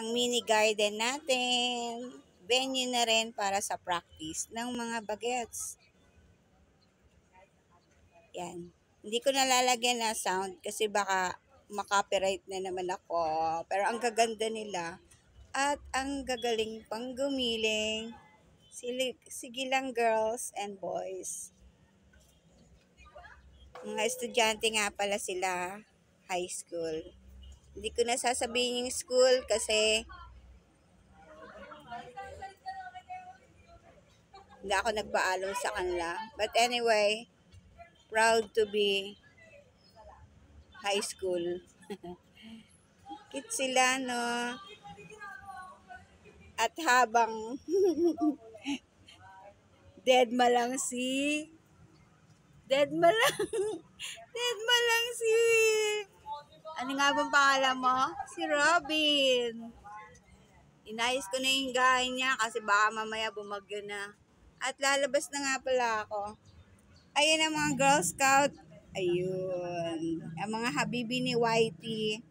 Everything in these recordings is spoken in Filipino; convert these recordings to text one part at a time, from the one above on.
ang mini garden natin. Venue na rin para sa practice ng mga bagets. Yan. Hindi ko nalalagyan na sound kasi baka makopyright na naman ako. Pero ang gaganda nila at ang gagaling pang gumiling. Sige, sige lang girls and boys. Mga estudyante nga pala sila, high school. Hindi ko na sasabihin yung school kasi hindi ako nagpaalam sa kanila. But anyway, proud to be high school. Kit sila, no? At habang dead ma lang si dead ma lang dead ma lang si ano nga bang pangalan mo? Si Robin. Inayos ko na yung gahin niya kasi baka mamaya bumagyo na. At lalabas na nga pala ako. Ayun ang mga Girl Scout. Ayun. Ang mga habibi ni Whitey.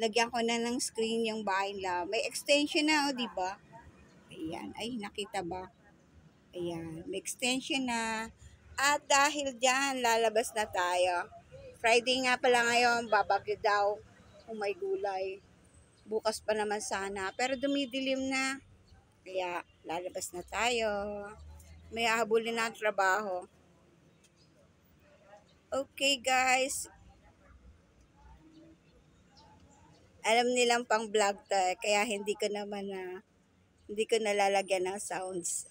Lagyan ko na ng screen yung bahay nila. May extension na, oh, di ba? Ayan. Ay, nakita ba? Ayan. May extension na. At dahil dyan, lalabas na tayo. Friday nga pala ngayon, babagyo daw. Kung may gulay. Bukas pa naman sana. Pero dumidilim na. Kaya, lalabas na tayo. May ahabulin na ang trabaho. Okay, guys. Alam nilang pang vlog to eh, kaya hindi ko naman na hindi ko nalalagyan ng sounds.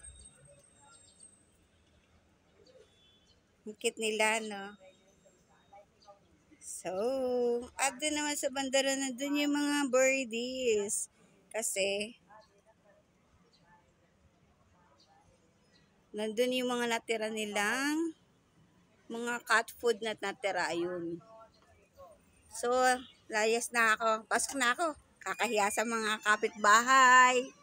Ang nila, no? So, at doon naman sa bandara na doon yung mga birdies. Kasi, nandun yung mga natira nilang mga cat food na natira ayun. So, layas na ako. Pasok na ako. Kakahiya sa mga kapitbahay.